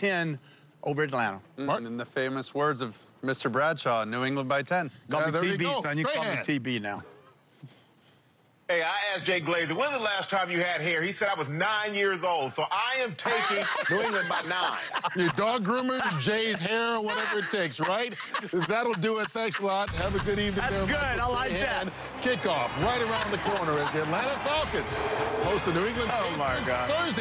10 over Atlanta. Mm, and in the famous words of Mr. Bradshaw, New England by 10. Call Yeah, me TB, son. You call hand. me TB now. Hey, I asked Jay Glazer, when's the last time you had hair? He said I was nine years old, so I am taking New England by nine. Your dog groomer, Jay's hair, whatever it takes, right? That'll do it. Thanks a lot. Have a good evening That's there. good. Michael I like that. Kickoff right around the corner as the Atlanta Falcons host the New England Oh, my Patriots God. Thursday.